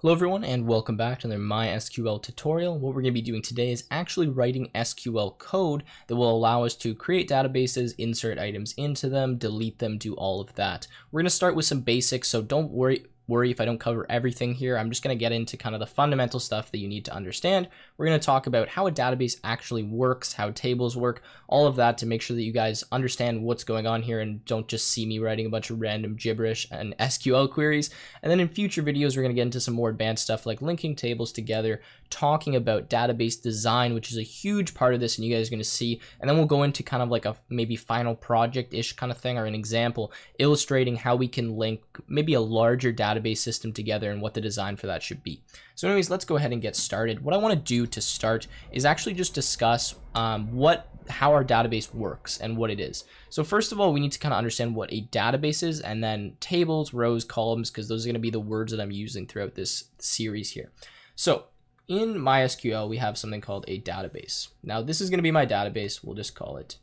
Hello everyone and welcome back to another MySQL tutorial. What we're going to be doing today is actually writing SQL code that will allow us to create databases, insert items into them, delete them, do all of that. We're going to start with some basics, so don't worry worry if I don't cover everything here. I'm just going to get into kind of the fundamental stuff that you need to understand. We're going to talk about how a database actually works, how tables work, all of that to make sure that you guys understand what's going on here and don't just see me writing a bunch of random gibberish and SQL queries. And then in future videos, we're going to get into some more advanced stuff like linking tables together, talking about database design, which is a huge part of this and you guys are going to see. And then we'll go into kind of like a maybe final project-ish kind of thing or an example illustrating how we can link maybe a larger database system together and what the design for that should be. So anyways, let's go ahead and get started. What I want to do to start is actually just discuss um, what how our database works and what it is. So first of all, we need to kind of understand what a database is and then tables, rows, columns, because those are going to be the words that I'm using throughout this series here. So in MySQL, we have something called a database. Now, this is going to be my database. We'll just call it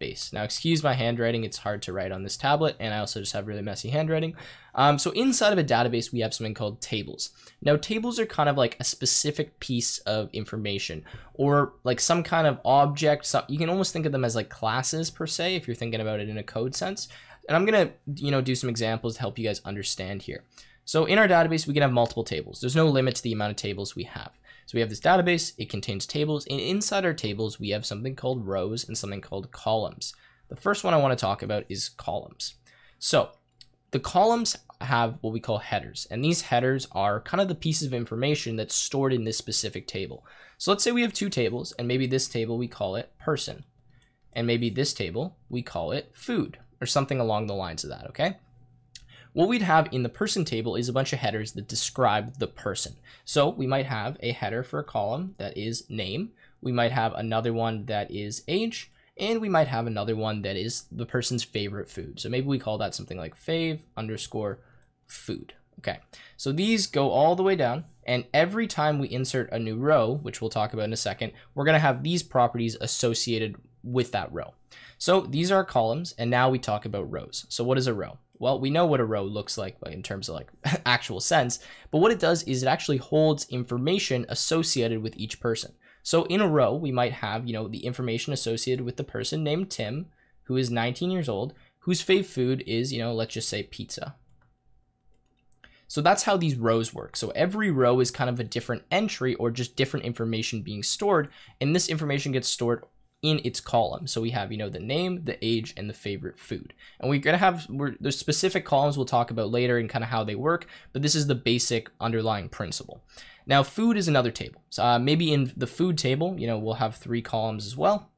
database. Now, excuse my handwriting. It's hard to write on this tablet, and I also just have really messy handwriting. Um, so inside of a database, we have something called tables. Now, tables are kind of like a specific piece of information or like some kind of object. So you can almost think of them as like classes per se, if you're thinking about it in a code sense. And I'm going to, you know, do some examples to help you guys understand here. So in our database, we can have multiple tables. There's no limit to the amount of tables we have. So we have this database, it contains tables, and inside our tables, we have something called rows and something called columns. The first one I want to talk about is columns. So the columns have what we call headers, and these headers are kind of the pieces of information that's stored in this specific table. So let's say we have two tables, and maybe this table we call it person, and maybe this table we call it food, or something along the lines of that, okay? What we'd have in the person table is a bunch of headers that describe the person. So we might have a header for a column that is name. We might have another one that is age. And we might have another one that is the person's favorite food. So maybe we call that something like fave underscore food. Okay, so these go all the way down, and every time we insert a new row, which we'll talk about in a second, we're gonna have these properties associated with that row. So these are columns, and now we talk about rows. So what is a row? Well, we know what a row looks like in terms of like actual sense, but what it does is it actually holds information associated with each person. So in a row, we might have, you know, the information associated with the person named Tim, who is 19 years old, whose fave food is, you know, let's just say pizza. So that's how these rows work. So every row is kind of a different entry or just different information being stored, and this information gets stored in its column. So we have, you know, the name, the age, and the favorite food. And we're gonna have we're, there's specific columns we'll talk about later and kind of how they work, but this is the basic underlying principle. Now, food is another table. So uh, maybe in the food table, you know, we'll have three columns as well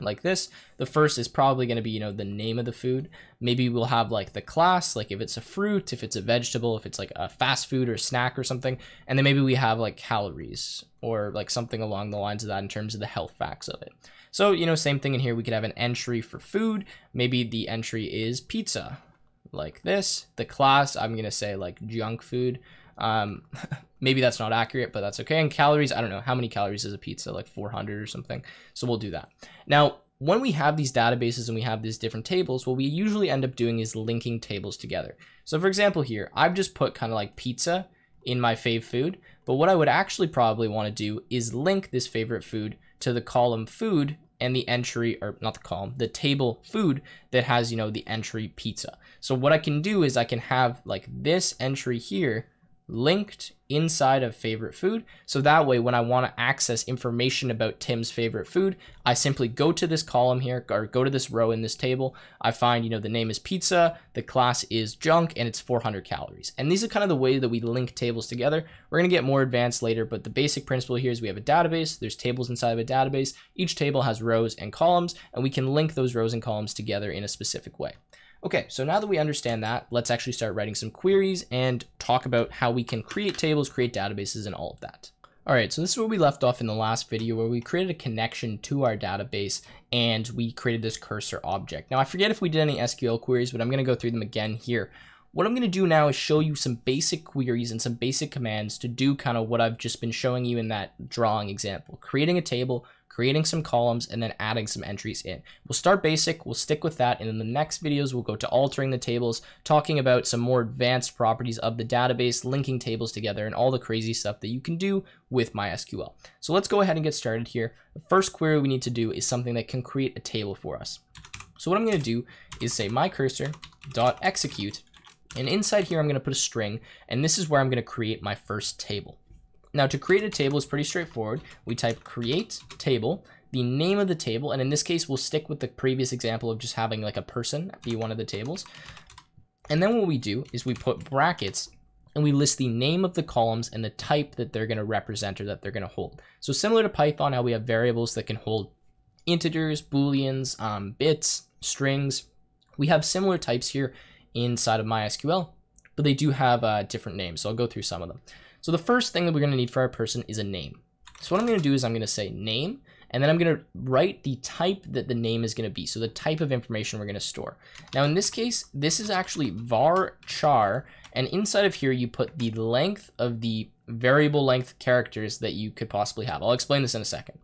like this. The first is probably going to be, you know, the name of the food. Maybe we'll have like the class, like if it's a fruit, if it's a vegetable, if it's like a fast food or snack or something. And then maybe we have like calories or like something along the lines of that in terms of the health facts of it. So, you know, same thing in here. We could have an entry for food. Maybe the entry is pizza, like this. The class, I'm going to say like junk food. Um, maybe that's not accurate, but that's okay. And calories, I don't know. How many calories is a pizza? Like 400 or something. So we'll do that. Now, when we have these databases and we have these different tables, what we usually end up doing is linking tables together. So for example here, I've just put kind of like pizza in my fave food, but what I would actually probably want to do is link this favorite food to the column food and the entry or not the column the table food that has you know the entry pizza. So what i can do is i can have like this entry here linked inside of favorite food. So that way, when I want to access information about Tim's favorite food, I simply go to this column here or go to this row in this table. I find, you know, the name is pizza, the class is junk, and it's 400 calories. And these are kind of the way that we link tables together. We're going to get more advanced later, but the basic principle here is we have a database. There's tables inside of a database. Each table has rows and columns, and we can link those rows and columns together in a specific way. Okay, so now that we understand that, let's actually start writing some queries and talk about how we can create tables, create databases, and all of that. All right, so this is where we left off in the last video where we created a connection to our database and we created this cursor object. Now I forget if we did any SQL queries, but I'm gonna go through them again here. What I'm gonna do now is show you some basic queries and some basic commands to do kind of what I've just been showing you in that drawing example, creating a table, creating some columns, and then adding some entries in. We'll start basic, we'll stick with that, and in the next videos, we'll go to altering the tables, talking about some more advanced properties of the database, linking tables together, and all the crazy stuff that you can do with MySQL. So let's go ahead and get started here. The first query we need to do is something that can create a table for us. So what I'm going to do is say my cursor dot execute, and inside here I'm going to put a string, and this is where I'm going to create my first table. Now to create a table is pretty straightforward. We type create table, the name of the table, and in this case, we'll stick with the previous example of just having like a person be one of the tables. And then what we do is we put brackets and we list the name of the columns and the type that they're going to represent or that they're going to hold. So similar to Python, how we have variables that can hold integers, booleans, um, bits, strings. We have similar types here inside of MySQL, but they do have uh, different names. So I'll go through some of them. So the first thing that we're going to need for our person is a name. So what I'm going to do is I'm going to say name, and then I'm going to write the type that the name is going to be. So the type of information we're going to store. Now in this case, this is actually var char, and inside of here you put the length of the variable length characters that you could possibly have. I'll explain this in a second.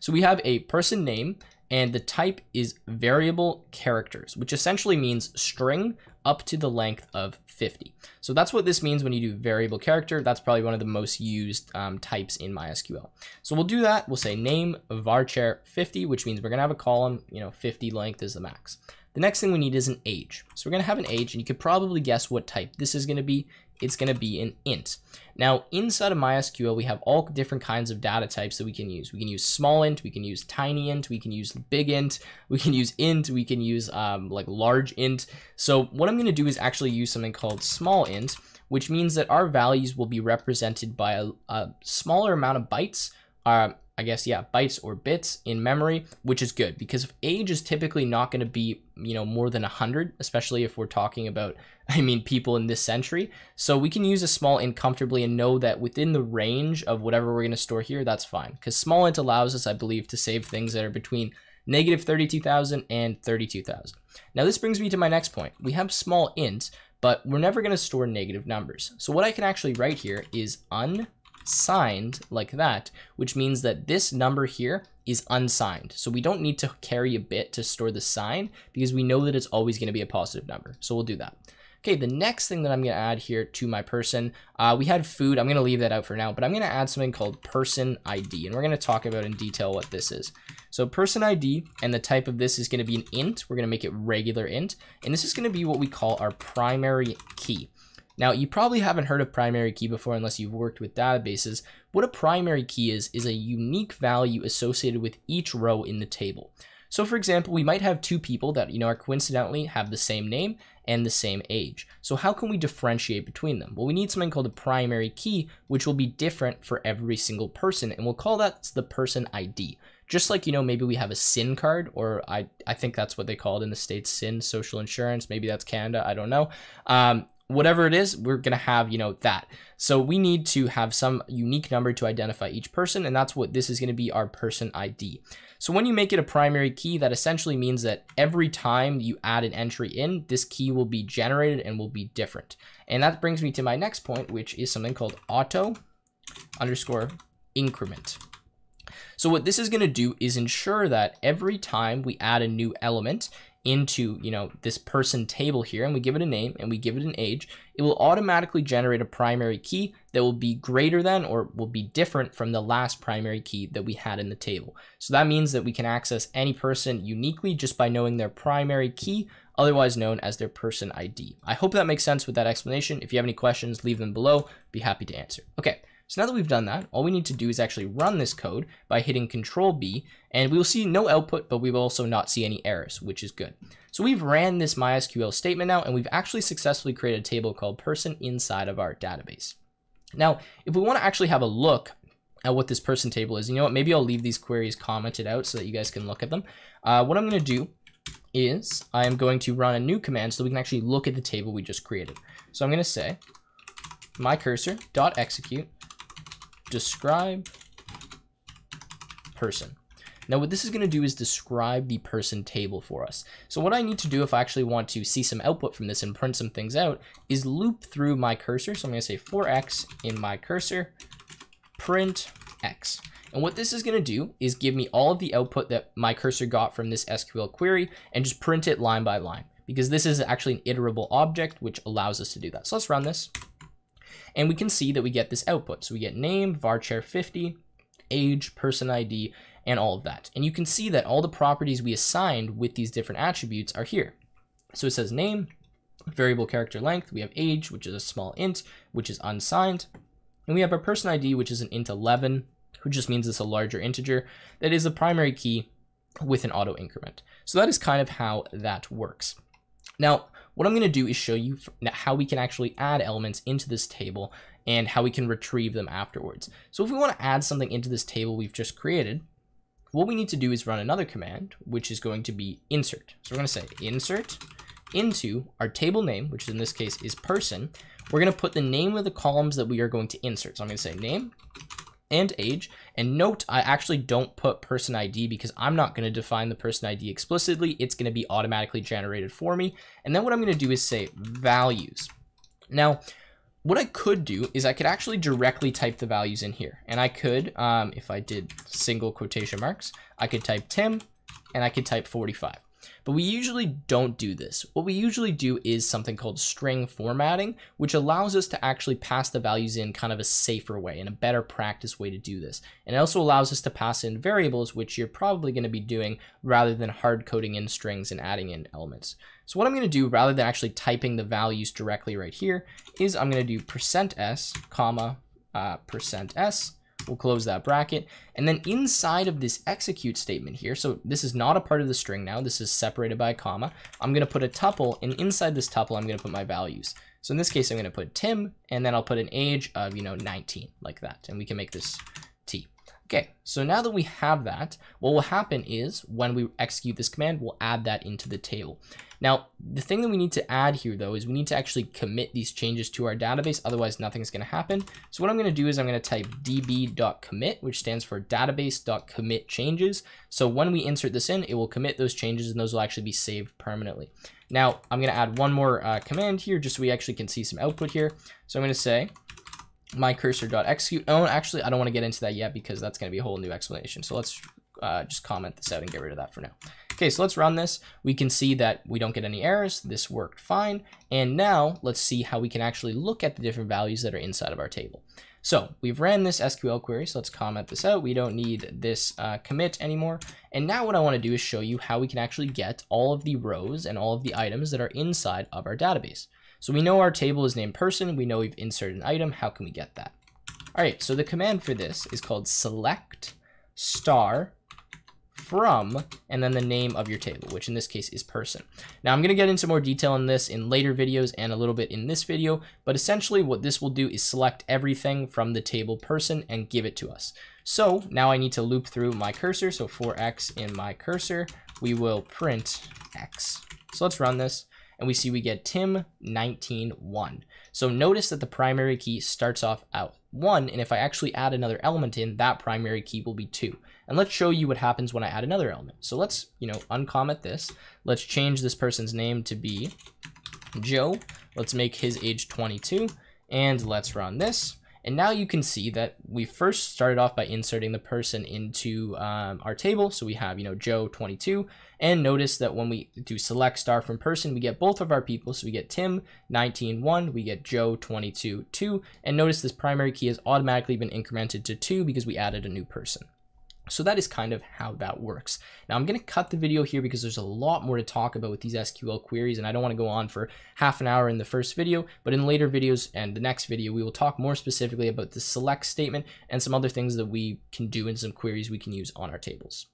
So we have a person name, and the type is variable characters, which essentially means string up to the length of 50. So that's what this means when you do variable character. That's probably one of the most used um, types in MySQL. So we'll do that. We'll say name varchar 50, which means we're to have a column, you know, 50 length is the max. The next thing we need is an age. So we're to have an age, and you could probably guess what type this is to be it's going to be an int. Now, inside of MySQL, we have all different kinds of data types that we can use. We can use small int, we can use tiny int, we can use big int, we can use int, we can use um, like large int. So what I'm going to do is actually use something called small int, which means that our values will be represented by a, a smaller amount of bytes, uh, I guess, yeah, bytes or bits in memory, which is good because age is typically not going to be, you know, more than 100, especially if we're talking about, I mean, people in this century. So we can use a small int comfortably and know that within the range of whatever we're going to store here, that's fine. Because small int allows us, I believe, to save things that are between negative 32,000 and 32,000. Now this brings me to my next point. We have small int, but we're never going to store negative numbers. So what I can actually write here is un signed like that, which means that this number here is unsigned. So we don't need to carry a bit to store the sign because we know that it's always going to be a positive number. So we'll do that. Okay, the next thing that I'm going to add here to my person, uh, we had food. I'm going to leave that out for now, but I'm going to add something called person ID, and we're going to talk about in detail what this is. So person ID, and the type of this is going to be an int. We're going to make it regular int, and this is going to be what we call our primary key. Now, you probably haven't heard of primary key before unless you've worked with databases. What a primary key is, is a unique value associated with each row in the table. So for example, we might have two people that, you know, are coincidentally have the same name and the same age. So how can we differentiate between them? Well, we need something called a primary key, which will be different for every single person, and we'll call that the person ID. Just like, you know, maybe we have a SIN card, or I, I think that's what they call it in the States, SIN, social insurance, maybe that's Canada, I don't know. Um, whatever it is, we're going to have, you know, that. So we need to have some unique number to identify each person, and that's what this is going to be our person ID. So when you make it a primary key, that essentially means that every time you add an entry in, this key will be generated and will be different. And that brings me to my next point, which is something called auto underscore increment. So what this is going to do is ensure that every time we add a new element, into, you know, this person table here and we give it a name and we give it an age, it will automatically generate a primary key that will be greater than or will be different from the last primary key that we had in the table. So that means that we can access any person uniquely just by knowing their primary key, otherwise known as their person ID. I hope that makes sense with that explanation. If you have any questions, leave them below. Be happy to answer. Okay. So now that we've done that, all we need to do is actually run this code by hitting Control B, and we will see no output, but we will also not see any errors, which is good. So we've ran this MySQL statement now, and we've actually successfully created a table called person inside of our database. Now, if we want to actually have a look at what this person table is, you know what, maybe I'll leave these queries commented out so that you guys can look at them. Uh, what I'm going to do is I am going to run a new command so we can actually look at the table we just created. So I'm going to say my cursor dot execute describe person. Now what this is going to do is describe the person table for us. So what I need to do if I actually want to see some output from this and print some things out is loop through my cursor. So I'm going to say for x in my cursor, print x. And what this is going to do is give me all of the output that my cursor got from this SQL query and just print it line by line because this is actually an iterable object which allows us to do that. So let's run this. And we can see that we get this output. So we get name, varchar 50, age, person ID, and all of that. And you can see that all the properties we assigned with these different attributes are here. So it says name, variable character length, we have age, which is a small int, which is unsigned, and we have our person ID, which is an int 11, which just means it's a larger integer. That is the primary key with an auto increment. So that is kind of how that works. Now, what I'm going to do is show you how we can actually add elements into this table and how we can retrieve them afterwards. So if we want to add something into this table we've just created, what we need to do is run another command, which is going to be insert. So we're going to say insert into our table name, which in this case is person. We're going to put the name of the columns that we are going to insert. So I'm going to say name and age. And note, I actually don't put person ID because I'm not going to define the person ID explicitly. It's going to be automatically generated for me. And then what I'm going to do is say values. Now, what I could do is I could actually directly type the values in here. And I could, um, if I did single quotation marks, I could type Tim and I could type 45. But we usually don't do this. What we usually do is something called string formatting, which allows us to actually pass the values in kind of a safer way and a better practice way to do this. And it also allows us to pass in variables, which you're probably going to be doing rather than hard coding in strings and adding in elements. So what I'm going to do, rather than actually typing the values directly right here, is I'm going to do percent %s, comma, uh, percent %s, We'll close that bracket. And then inside of this execute statement here, so this is not a part of the string now, this is separated by a comma, I'm gonna put a tuple, and inside this tuple, I'm gonna put my values. So in this case, I'm gonna put Tim, and then I'll put an age of, you know, 19, like that. And we can make this. Okay, so now that we have that, what will happen is when we execute this command, we'll add that into the table. Now, the thing that we need to add here though is we need to actually commit these changes to our database, otherwise nothing's gonna happen. So what I'm gonna do is I'm gonna type db.commit, which stands for database.commit changes. So when we insert this in, it will commit those changes and those will actually be saved permanently. Now, I'm gonna add one more uh, command here just so we actually can see some output here. So I'm gonna say my cursor.execute. Oh, actually, I don't want to get into that yet because that's going to be a whole new explanation. So let's uh, just comment this out and get rid of that for now. Okay, so let's run this. We can see that we don't get any errors. This worked fine. And now let's see how we can actually look at the different values that are inside of our table. So we've ran this SQL query, so let's comment this out. We don't need this uh, commit anymore. And now what I want to do is show you how we can actually get all of the rows and all of the items that are inside of our database. So we know our table is named person. We know we've inserted an item. How can we get that? All right, so the command for this is called select star from, and then the name of your table, which in this case is person. Now I'm gonna get into more detail on this in later videos and a little bit in this video, but essentially what this will do is select everything from the table person and give it to us. So now I need to loop through my cursor. So for x in my cursor, we will print x. So let's run this and we see we get Tim 191. So notice that the primary key starts off out 1, and if I actually add another element in, that primary key will be 2. And let's show you what happens when I add another element. So let's, you know, uncomment this. Let's change this person's name to be Joe. Let's make his age 22, and let's run this. And now you can see that we first started off by inserting the person into um, our table. So we have, you know, Joe 22. And notice that when we do select star from person, we get both of our people. So we get Tim 19.1, we get Joe 22.2. And notice this primary key has automatically been incremented to 2 because we added a new person. So that is kind of how that works. Now I'm going to cut the video here because there's a lot more to talk about with these SQL queries and I don't want to go on for half an hour in the first video, but in later videos and the next video, we will talk more specifically about the select statement and some other things that we can do in some queries we can use on our tables.